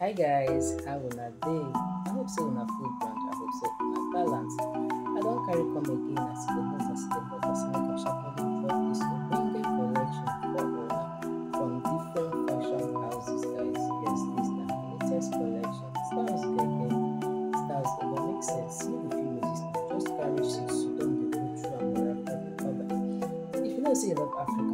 Hi guys, how una dey? I hope say una full ground. I hope say una balance. I don carry come again as e dey hot as e dey hot as make I sharply drop dis ogbonge collection for una from different fashion houses guys. Yes, dis na latest collection. Styles keke, styles e go make sense. Go fit resist. Just carry shit sidon dey go through am wrap up the cover. If you know say you love African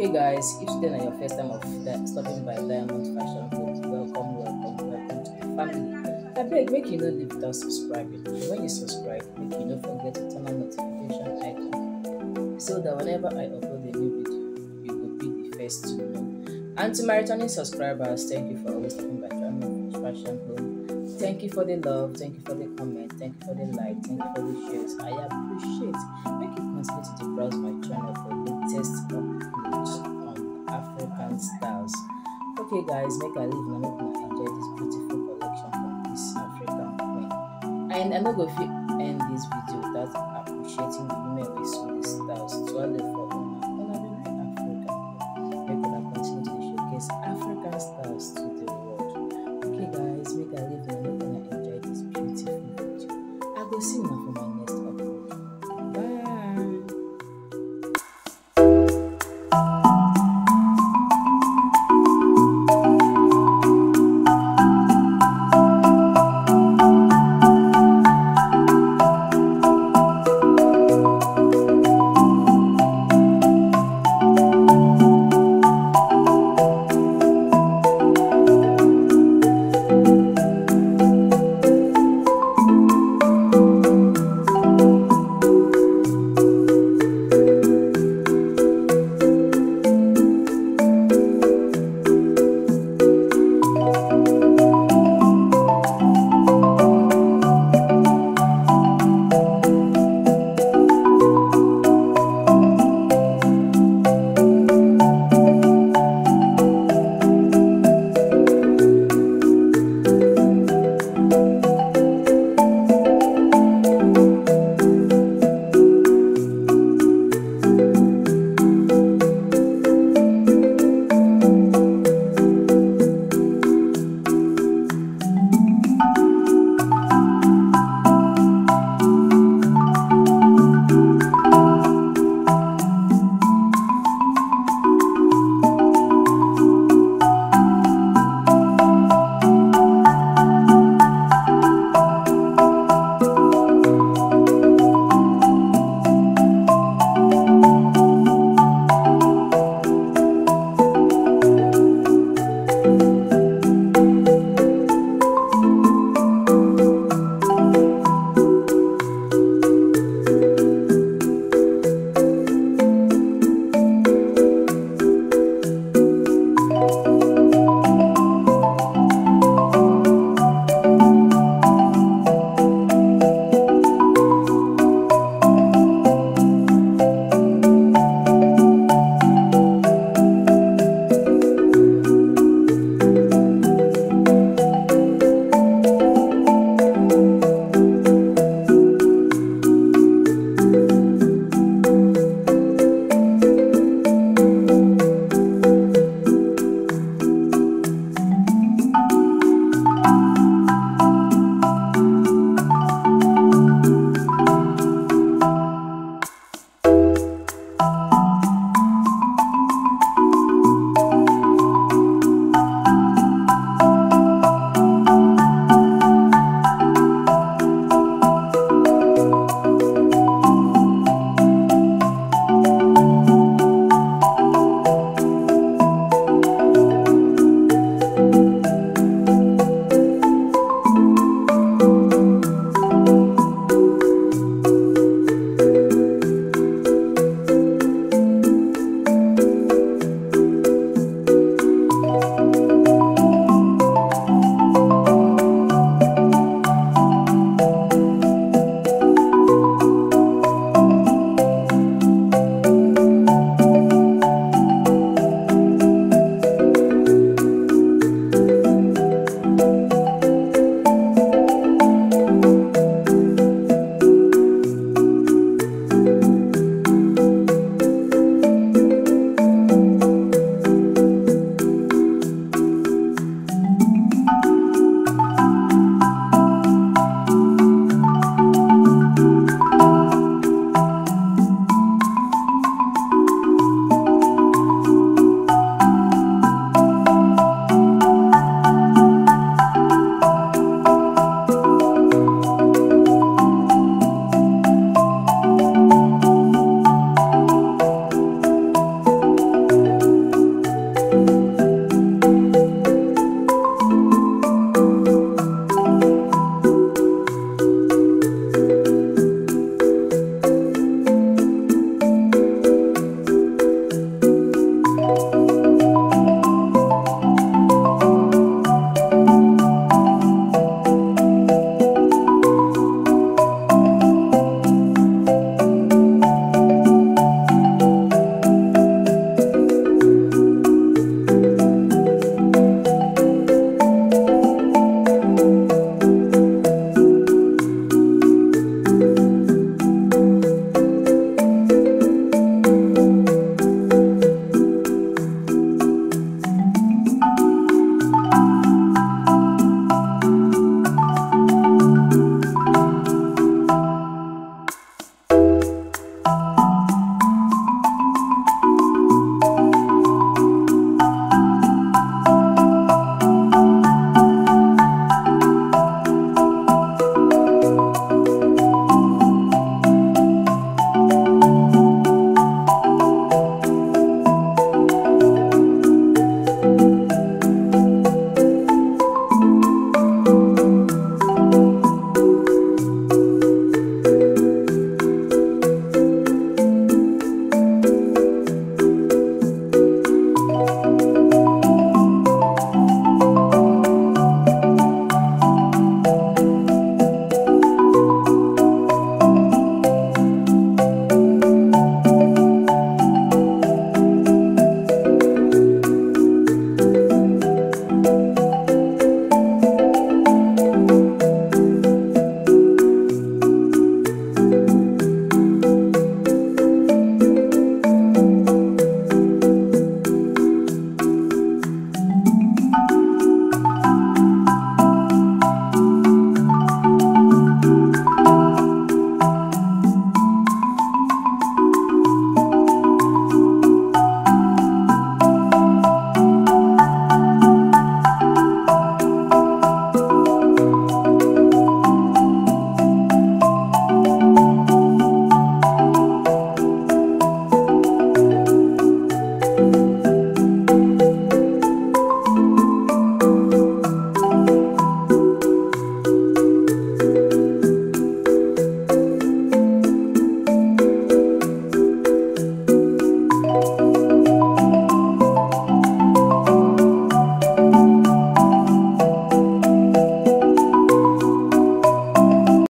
Okay guys, if today na your first time of stopping by Diamond Fashion Group, welcome, welcome, welcome to the family. abeg make you no leave without subscribing. And when you subscribe make you no forget to turn on notification icon. So that whenever i upload a new video you will be the first to know. And to my returning subscribers thank you for always stopping by fashion home thank you for the love thank you for the comment thank you for the like thank you for the shares. I appreciate. Make you continue to browse my channel for latest uploads on african styles. Okay guys make i leave make una enjoy this beautiful collection from this african queen. And i no go fit end this video without appreciating the women sew the styles. To all the una 信了いな、